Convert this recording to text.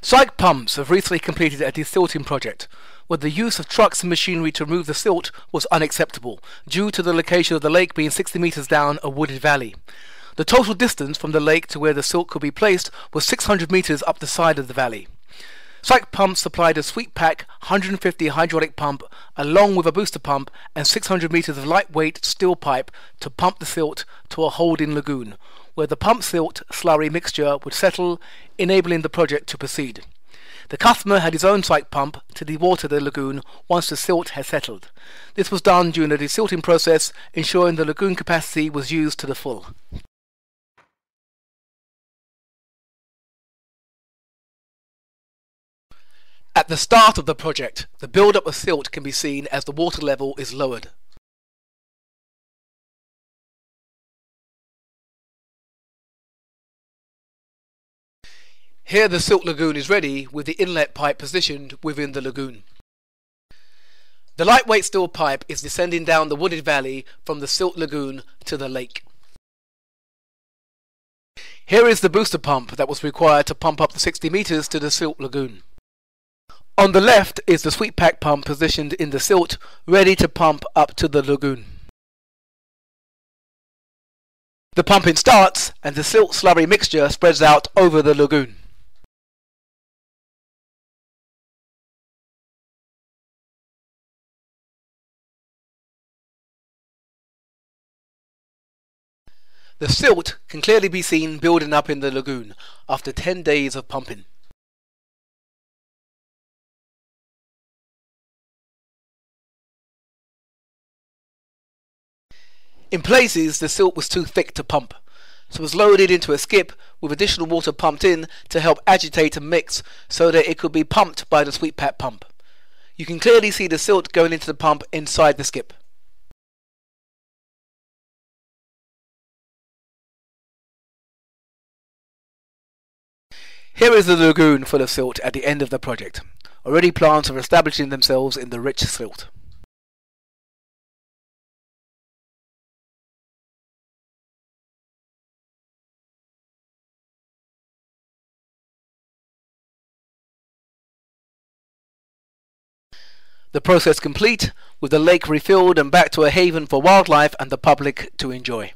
Sykes Pumps have recently completed a desilting project where the use of trucks and machinery to remove the silt was unacceptable due to the location of the lake being 60 metres down a wooded valley. The total distance from the lake to where the silt could be placed was 600 metres up the side of the valley. Sykes Pumps supplied a sweep Sweepax 150 hydraulic pump along with a booster pump and 600 metres of lightweight steel pipe to pump the silt to a holding lagoon where the pump silt slurry mixture would settle, enabling the project to proceed. The customer had his own Sykes pump to dewater the lagoon once the silt had settled. This was done during the desilting process, ensuring the lagoon capacity was used to the full. At the start of the project, the build-up of silt can be seen as the water level is lowered. Here the silt lagoon is ready with the inlet pipe positioned within the lagoon. The lightweight steel pipe is descending down the wooded valley from the silt lagoon to the lake. Here is the booster pump that was required to pump up the 60 meters to the silt lagoon. On the left is the Sweepax pump positioned in the silt, ready to pump up to the lagoon. The pumping starts and the silt slurry mixture spreads out over the lagoon. The silt can clearly be seen building up in the lagoon after 10 days of pumping. In places, the silt was too thick to pump, so it was loaded into a skip with additional water pumped in to help agitate and mix so that it could be pumped by the Sweepax pump. You can clearly see the silt going into the pump inside the skip. Here is the lagoon full of silt at the end of the project. Already plants are establishing themselves in the rich silt. The process complete, with the lake refilled and back to a haven for wildlife and the public to enjoy.